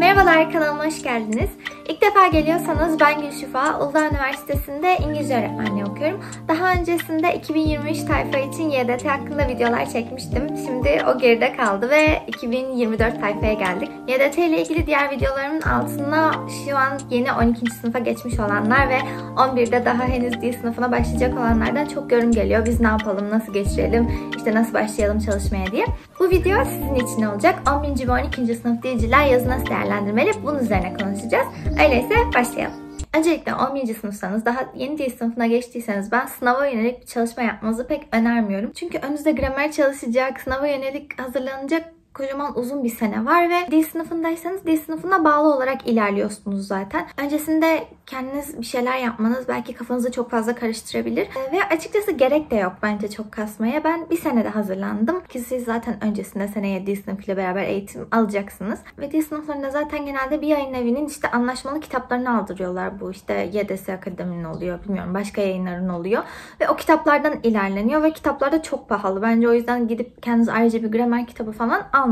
Merhabalar kanalıma hoş geldiniz. İlk defa geliyorsanız ben Gülşifa, Uludağ Üniversitesi'nde İngilizce öğretmenliği okuyorum. Daha öncesinde 2023 tayfa için YDT hakkında videolar çekmiştim. Şimdi o geride kaldı ve 2024 tayfaya geldik. YDT ile ilgili diğer videolarımın altına şu an yeni 12. sınıfa geçmiş olanlar ve 11'de daha henüz dil sınıfına başlayacak olanlardan çok yorum geliyor. Biz ne yapalım, nasıl geçirelim, işte nasıl başlayalım çalışmaya diye. Bu video sizin için olacak. 11. ve 12. sınıf dilciler yazı nasıl değerlendirmeli bunun üzerine konuşacağız. Öyleyse başlayalım. Öncelikle 11. sınıfsanız, daha yeni dil sınıfına geçtiyseniz ben sınava yönelik bir çalışma yapmanızı pek önermiyorum. Çünkü önünüzde gramer çalışacak, sınava yönelik hazırlanacak kocaman uzun bir sene var ve dil sınıfındaysanız dil sınıfına bağlı olarak ilerliyorsunuz zaten. Öncesinde kendiniz bir şeyler yapmanız belki kafanızı çok fazla karıştırabilir. Ve açıkçası gerek de yok bence çok kasmaya. Ben bir senede hazırlandım ki siz zaten öncesinde seneye dil sınıfıyla beraber eğitim alacaksınız. Ve dil sınıflarında zaten genelde bir yayın evinin işte anlaşmalı kitaplarını aldırıyorlar. Bu işte YDS Akademi'nin oluyor bilmiyorum başka yayınların oluyor. Ve o kitaplardan ilerleniyor ve kitaplar da çok pahalı. Bence o yüzden gidip kendiniz ayrıca bir gramer kitabı falan almayın.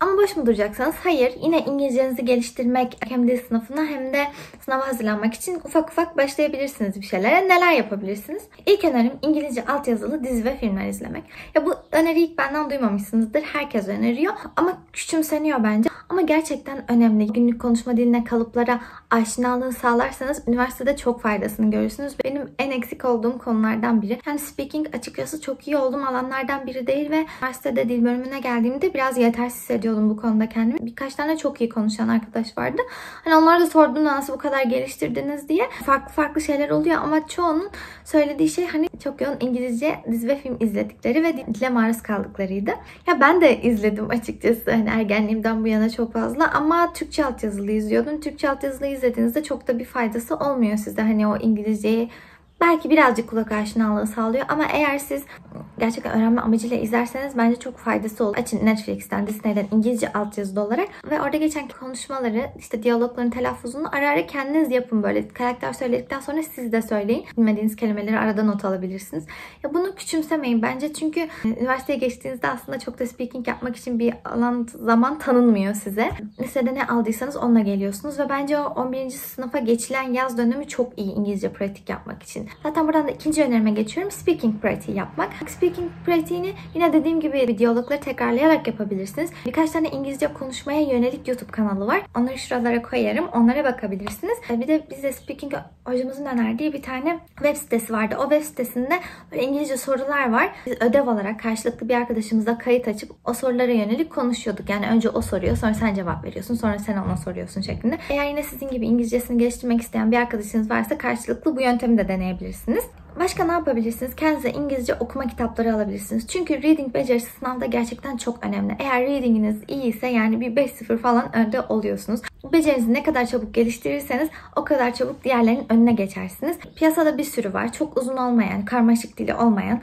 Ama boş mu duracaksınız? Hayır. Yine İngilizcenizi geliştirmek hem dil sınıfına hem de sınava hazırlanmak için ufak ufak başlayabilirsiniz bir şeylere. Neler yapabilirsiniz? İlk önerim İngilizce altyazılı dizi ve filmler izlemek. Ya bu öneriyi ilk benden duymamışsınızdır. Herkes öneriyor ama küçümseniyor bence. Ama gerçekten önemli. Günlük konuşma diline, kalıplara aşinalığı sağlarsanız üniversitede çok faydasını görürsünüz. Benim en eksik olduğum konulardan biri. Yani speaking açıkçası çok iyi olduğum alanlardan biri değil ve üniversitede dil bölümüne geldiğimde biraz yetersiz hissediyordum bu konuda kendimi. Birkaç tane çok iyi konuşan arkadaş vardı. Hani onlara da sordum nasıl bu kadar geliştirdiniz diye. Farklı farklı şeyler oluyor ama çoğunun söylediği şey hani çok yoğun İngilizce dizi ve film izledikleri ve dile maruz kaldıklarıydı. Ya ben de izledim açıkçası. Hani ergenliğimden bu yana çok fazla ama Türkçe altyazılı izliyordum. Türkçe altyazılı izlediğinizde çok da bir faydası olmuyor size. Hani o İngilizceyi belki birazcık kulak aşinalığı sağlıyor ama eğer siz gerçekten öğrenme amacıyla izlerseniz bence çok faydası olur. Açın Netflix'ten, Disney'den İngilizce altyazılı olarak ve orada geçen konuşmaları, işte diyalogların telaffuzunu ara ara kendiniz yapın böyle. Karakter söyledikten sonra siz de söyleyin. Bilmediğiniz kelimeleri arada not alabilirsiniz. Ya bunu küçümsemeyin bence çünkü üniversiteye geçtiğinizde aslında çok da speaking yapmak için bir alan zaman tanınmıyor size. Lisede ne aldıysanız onunla geliyorsunuz ve bence o 11. sınıfa geçilen yaz dönemi çok iyi İngilizce pratik yapmak için. Zaten buradan da ikinci önerime geçiyorum. Speaking pratiği yapmak. Speaking pratiğini yine dediğim gibi diyalogları tekrarlayarak yapabilirsiniz. Birkaç tane İngilizce konuşmaya yönelik YouTube kanalı var. Onları şuralara koyarım. Onlara bakabilirsiniz. Bir de bize speaking hocamızın önerdiği bir tane web sitesi vardı. O web sitesinde İngilizce sorular var. Biz ödev olarak karşılıklı bir arkadaşımızla kayıt açıp o sorulara yönelik konuşuyorduk. Yani önce o soruyor, sonra sen cevap veriyorsun, sonra sen ona soruyorsun şeklinde. Eğer yine sizin gibi İngilizcesini geliştirmek isteyen bir arkadaşınız varsa karşılıklı bu yöntemi de deneyebilirsiniz. Başka ne yapabilirsiniz? Kendinize İngilizce okuma kitapları alabilirsiniz. Çünkü reading becerisi sınavda gerçekten çok önemli. Eğer readinginiz iyi ise yani bir 5-0 falan önde oluyorsunuz. Becerinizi ne kadar çabuk geliştirirseniz o kadar çabuk diğerlerinin önüne geçersiniz. Piyasada bir sürü var. Çok uzun olmayan, karmaşık dili olmayan,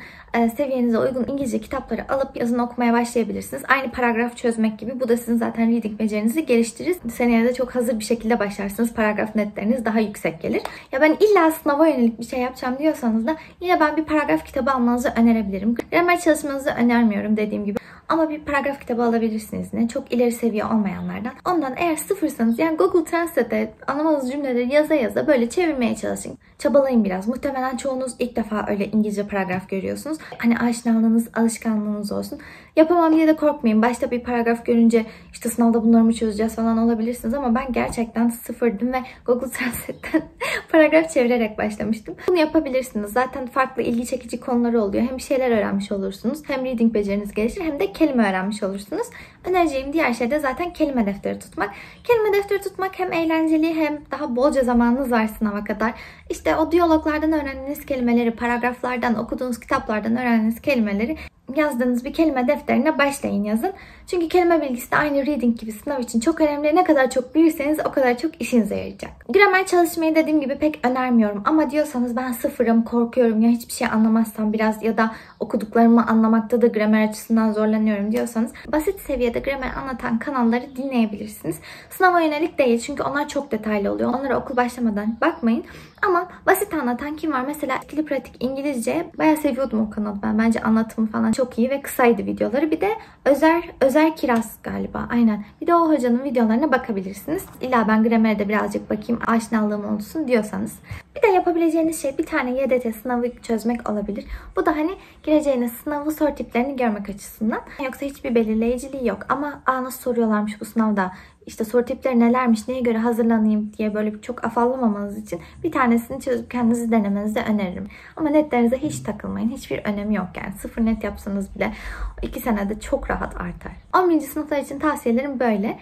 seviyenize uygun İngilizce kitapları alıp yazın okumaya başlayabilirsiniz. Aynı paragraf çözmek gibi. Bu da sizin zaten reading becerinizi geliştirir. Seneye de çok hazır bir şekilde başlarsınız. Paragraf netleriniz daha yüksek gelir. Ya ben illa sınava yönelik bir şey yapacağım diyorsanız da yine ben bir paragraf kitabı almanızı önerebilirim. Gramer çalışmanızı önermiyorum dediğim gibi. Ama bir paragraf kitabı alabilirsiniz yine. Çok ileri seviye olmayanlardan. Ondan eğer sıfırsanız yani Google Translate'de anlamadığınız cümleleri yaza yaza böyle çevirmeye çalışın. Çabalayın biraz. Muhtemelen çoğunuz ilk defa öyle İngilizce paragraf görüyorsunuz. Hani aşinalığınız, alışkanlığınız olsun. Yapamam diye de korkmayın. Başta bir paragraf görünce işte sınavda bunları mı çözeceğiz falan olabilirsiniz ama ben gerçekten sıfırdım ve Google Translate'ten paragraf çevirerek başlamıştım. Bunu yapabilirsiniz. Zaten farklı ilgi çekici konuları oluyor. Hem şeyler öğrenmiş olursunuz. Hem reading beceriniz gelişir hem de kelime öğrenmiş olursunuz. Önereceğim diğer şey de zaten kelime defteri tutmak. Kelime defteri tutmak hem eğlenceli hem daha bolca zamanınız var sınava kadar. İşte o diyaloglardan öğrendiğiniz kelimeleri, paragraflardan, okuduğunuz kitaplardan öğrendiğiniz kelimeleri yazdığınız bir kelime defterine başlayın yazın. Çünkü kelime bilgisi de aynı reading gibi sınav için çok önemli. Ne kadar çok bilirseniz o kadar çok işinize yarayacak. Gramer çalışmayı dediğim gibi pek önermiyorum. Ama diyorsanız ben sıfırım, korkuyorum ya hiçbir şey anlamazsam biraz ya da okuduklarımı anlamakta da gramer açısından zorlanıyorum diyorsanız basit seviyede gramer anlatan kanalları dinleyebilirsiniz. Sınava yönelik değil çünkü onlar çok detaylı oluyor. Onlara okul başlamadan bakmayın. Ama basit anlatan kim var? Mesela etkili pratik İngilizce bayağı seviyordum o kanalı ben. Bence anlatımı falan çok iyi ve kısaydı videoları. Bir de Özer, Özer Özer Kiraz galiba aynen. Bir de o hocanın videolarına bakabilirsiniz. İlla ben gramere de birazcık bakayım aşinalığım olsun diyorsanız. Bir de yapabileceğiniz şey bir tane YDT sınavı çözmek olabilir. Bu da hani gireceğiniz sınavı soru tiplerini görmek açısından. Yoksa hiçbir belirleyiciliği yok. Ama aa nasıl soruyorlarmış bu sınavda işte soru tipleri nelermiş, neye göre hazırlanayım diye böyle çok afallamamanız için bir tanesini çözüp kendinizi denemenizi öneririm. Ama netlerinize hiç takılmayın. Hiçbir önemi yok yani. Sıfır net yapsanız bile 2 senede çok rahat artar. 11. sınıflar için tavsiyelerim böyle.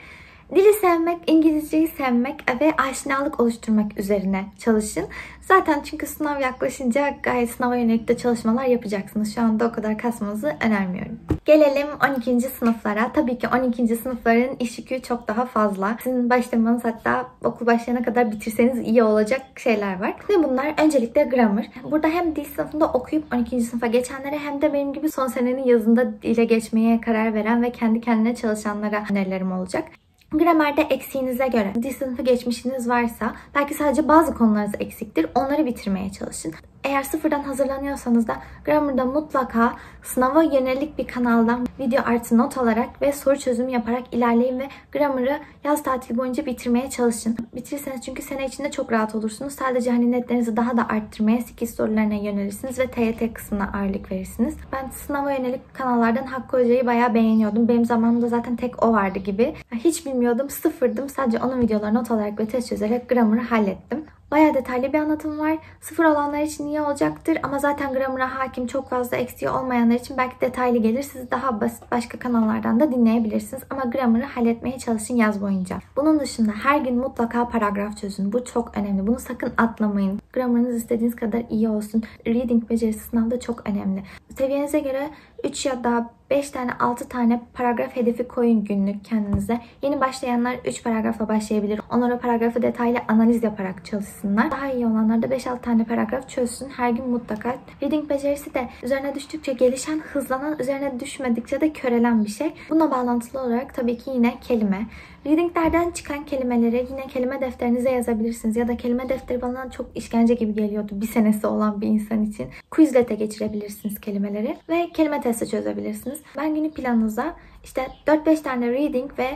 Dili sevmek, İngilizceyi sevmek ve aşinalık oluşturmak üzerine çalışın. Zaten çünkü sınav yaklaşınca gayet sınava yönelik de çalışmalar yapacaksınız. Şu anda o kadar kasmanızı önermiyorum. Gelelim 12. sınıflara. Tabii ki 12. sınıfların iş yükü çok daha fazla. Sizin başlamanız hatta okul başlayana kadar bitirseniz iyi olacak şeyler var. Ve bunlar öncelikle grammar. Burada hem dil sınıfında okuyup 12. sınıfa geçenlere hem de benim gibi son senenin yazında dile geçmeye karar veren ve kendi kendine çalışanlara önerilerim olacak. Gramerde eksiğinize göre dil sınıfı geçmişiniz varsa belki sadece bazı konularınız eksiktir. Onları bitirmeye çalışın. Eğer sıfırdan hazırlanıyorsanız da Grammar'da mutlaka sınava yönelik bir kanaldan video artı not alarak ve soru çözümü yaparak ilerleyin ve Grammar'ı yaz tatili boyunca bitirmeye çalışın. Bitirirseniz çünkü sene içinde çok rahat olursunuz. Sadece hani netlerinizi daha da arttırmaya 8 sorularına yönelirsiniz ve TYT kısmına ağırlık verirsiniz. Ben sınava yönelik kanallardan Hakkı Hoca'yı bayağı beğeniyordum. Benim zamanımda zaten tek o vardı gibi. Hiç bilmiyordum, sıfırdım. Sadece onun videolarını not alarak ve test çözerek Grammar'ı hallettim. Baya detaylı bir anlatım var. Sıfır olanlar için iyi olacaktır ama zaten gramına hakim çok fazla eksiği olmayanlar için belki detaylı gelir. Siz daha basit başka kanallardan da dinleyebilirsiniz. Ama gramını halletmeye çalışın yaz boyunca. Bunun dışında her gün mutlaka paragraf çözün. Bu çok önemli. Bunu sakın atlamayın. Gramerınız istediğiniz kadar iyi olsun. Reading becerisi sınavda çok önemli. Seviyenize göre 3 ya da 5 tane 6 tane paragraf hedefi koyun günlük kendinize. Yeni başlayanlar 3 paragrafla başlayabilir. Onlara paragrafı detaylı analiz yaparak çalışsınlar. Daha iyi olanlar da 5-6 tane paragraf çözsün. Her gün mutlaka. Reading becerisi de üzerine düştükçe gelişen, hızlanan, üzerine düşmedikçe de körelen bir şey. Buna bağlantılı olarak tabii ki yine kelime. Readinglerden çıkan kelimeleri yine kelime defterinize yazabilirsiniz. Ya da kelime defteri bana çok işkence gibi geliyordu bir senesi olan bir insan için. Quizlet'e geçirebilirsiniz kelimeleri ve kelime testi çözebilirsiniz. Ben günlük planınıza işte 4-5 tane reading ve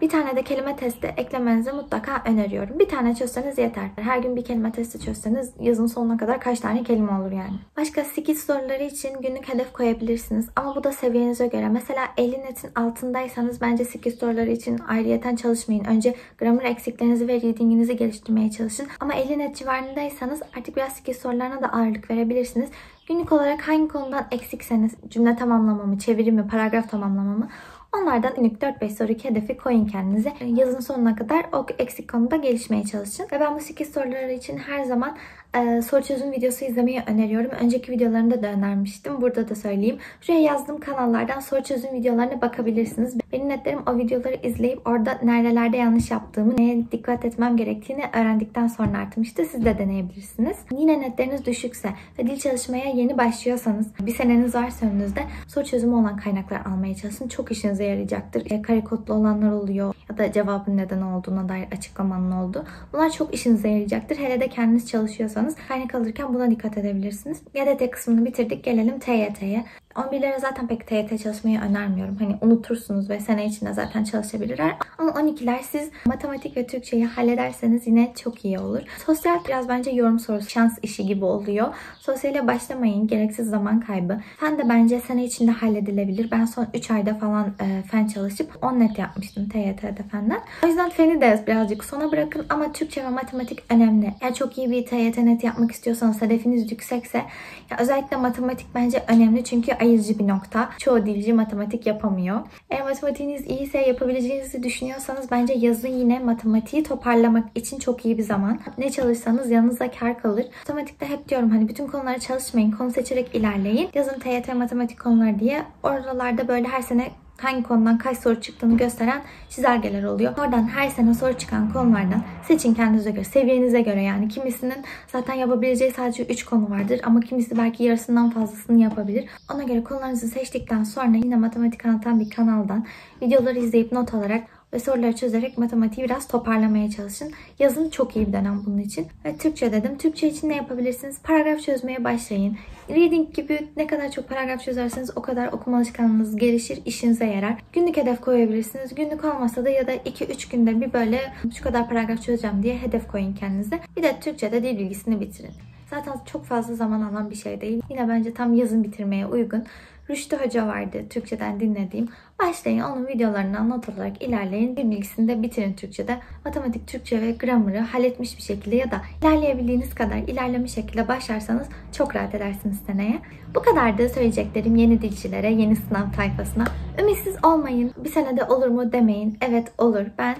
bir tane de kelime testi eklemenizi mutlaka öneriyorum. Bir tane çözseniz yeter. Her gün bir kelime testi çözseniz yazın sonuna kadar kaç tane kelime olur yani. Başka skill soruları için günlük hedef koyabilirsiniz. Ama bu da seviyenize göre. Mesela 50 netin altındaysanız bence skill soruları için ayrıyeten çalışmayın. Önce grammar eksiklerinizi ve readinginizi geliştirmeye çalışın. Ama 50 net civarındaysanız artık biraz skill sorularına da ağırlık verebilirsiniz. Günlük olarak hangi konudan eksikseniz cümle tamamlamamı, çevirimi, paragraf tamamlamamı Onlardan günlük 4-5 soruki hedefi koyun kendinize. Yazın sonuna kadar o eksik konuda gelişmeye çalışın. Ve ben bu 8 soruları için her zaman e, soru çözüm videosu izlemeyi öneriyorum. Önceki videolarımda da önermiştim. Burada da söyleyeyim. Şuraya yazdığım kanallardan soru çözüm videolarına bakabilirsiniz. Benim netlerim o videoları izleyip orada nerelerde yanlış yaptığımı, neye dikkat etmem gerektiğini öğrendikten sonra artmıştı. Siz de deneyebilirsiniz. Yine netleriniz düşükse ve dil çalışmaya yeni başlıyorsanız, bir seneniz varsa önünüzde soru çözümü olan kaynaklar almaya çalışın. Çok işinize yarayacaktır. E, kare kodlu olanlar oluyor ya da cevabın neden olduğuna dair açıklamanın oldu. Bunlar çok işinize yarayacaktır. Hele de kendiniz çalışıyorsanız kaynak alırken buna dikkat edebilirsiniz. GDT kısmını bitirdik. Gelelim TYT'ye. 11'lere zaten pek TYT çalışmayı önermiyorum. Hani unutursunuz ve sene içinde zaten çalışabilirler. Ama 12'ler siz matematik ve Türkçeyi hallederseniz yine çok iyi olur. Sosyal biraz bence yorum sorusu, şans işi gibi oluyor. Sosyale başlamayın. Gereksiz zaman kaybı. Fen de bence sene içinde halledilebilir. Ben son 3 ayda falan e, fen çalışıp 10 net yapmıştım TYT'de fenden. O yüzden feni de birazcık sona bırakın ama Türkçe ve matematik önemli. Eğer çok iyi bir TYT net yapmak istiyorsanız hedefiniz yüksekse ya özellikle matematik bence önemli çünkü ayırıcı bir nokta. Çoğu dilci matematik yapamıyor. Eğer matematiğiniz iyiyse yapabileceğinizi düşünüyorsanız bence yazın yine matematiği toparlamak için çok iyi bir zaman. Ne çalışsanız yanınıza kar kalır. Matematikte hep diyorum hani bütün konulara çalışmayın. Konu seçerek ilerleyin. Yazın TYT matematik konuları diye oralarda böyle her sene hangi konudan kaç soru çıktığını gösteren çizelgeler oluyor. Oradan her sene soru çıkan konulardan seçin kendinize göre, seviyenize göre yani. Kimisinin zaten yapabileceği sadece 3 konu vardır ama kimisi belki yarısından fazlasını yapabilir. Ona göre konularınızı seçtikten sonra yine matematik anlatan bir kanaldan videoları izleyip not alarak ve soruları çözerek matematiği biraz toparlamaya çalışın. Yazın çok iyi bir dönem bunun için. Ve Türkçe dedim. Türkçe için ne yapabilirsiniz? Paragraf çözmeye başlayın. Reading gibi ne kadar çok paragraf çözerseniz o kadar okuma alışkanlığınız gelişir, işinize yarar. Günlük hedef koyabilirsiniz. Günlük olmasa da ya da 2-3 günde bir böyle şu kadar paragraf çözeceğim diye hedef koyun kendinize. Bir de Türkçe'de dil bilgisini bitirin. Zaten çok fazla zaman alan bir şey değil. Yine bence tam yazın bitirmeye uygun. Rüştü Hoca vardı Türkçeden dinlediğim. Başlayın onun videolarından not alarak ilerleyin. Dil bilgisini de bitirin Türkçe'de. Matematik, Türkçe ve gramer'ı halletmiş bir şekilde ya da ilerleyebildiğiniz kadar ilerlemiş şekilde başlarsanız çok rahat edersiniz seneye. Bu kadar da söyleyeceklerim yeni dilcilere, yeni sınav tayfasına. Ümitsiz olmayın. Bir senede olur mu demeyin. Evet olur. Ben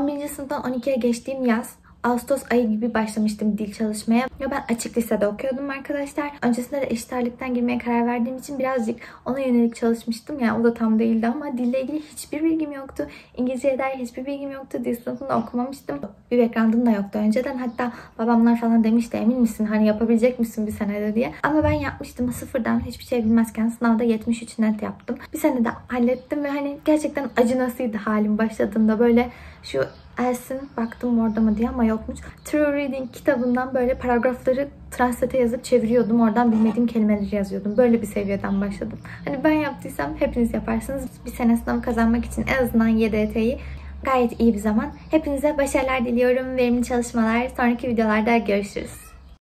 11. sınıftan 12'ye geçtiğim yaz Ağustos ayı gibi başlamıştım dil çalışmaya. Ya ben açık lisede okuyordum arkadaşlar. Öncesinde de eşit ağırlıktan girmeye karar verdiğim için birazcık ona yönelik çalışmıştım. Yani o da tam değildi ama dille ilgili hiçbir bilgim yoktu. İngilizceye dair hiçbir bilgim yoktu. Dil sınıfında okumamıştım. Bir background'ım da yoktu önceden. Hatta babamlar falan demişti emin misin hani yapabilecek misin bir senede diye. Ama ben yapmıştım sıfırdan hiçbir şey bilmezken sınavda 73 net yaptım. Bir senede hallettim ve hani gerçekten acınasıydı halim başladığında böyle şu Elsin baktım orada mı diye ama yokmuş. True Reading kitabından böyle paragrafları translate yazıp çeviriyordum. Oradan bilmediğim kelimeleri yazıyordum. Böyle bir seviyeden başladım. Hani ben yaptıysam hepiniz yaparsınız. Bir sene sınav kazanmak için en azından YDT'yi gayet iyi bir zaman. Hepinize başarılar diliyorum. Verimli çalışmalar. Sonraki videolarda görüşürüz.